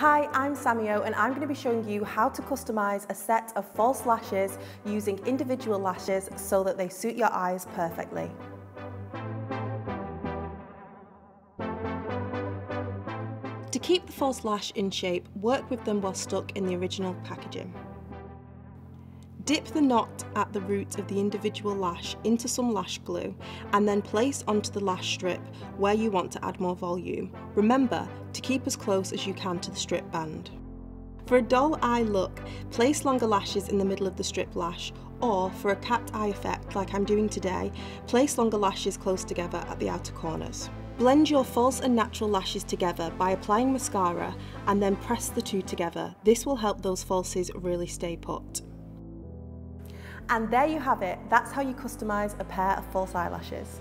Hi, I'm Samio and I'm going to be showing you how to customise a set of false lashes using individual lashes so that they suit your eyes perfectly. To keep the false lash in shape, work with them while stuck in the original packaging. Dip the knot at the root of the individual lash into some lash glue and then place onto the lash strip where you want to add more volume. Remember to keep as close as you can to the strip band. For a doll eye look, place longer lashes in the middle of the strip lash or for a cat eye effect like I'm doing today, place longer lashes close together at the outer corners. Blend your false and natural lashes together by applying mascara and then press the two together. This will help those falsies really stay put. And there you have it, that's how you customise a pair of false eyelashes.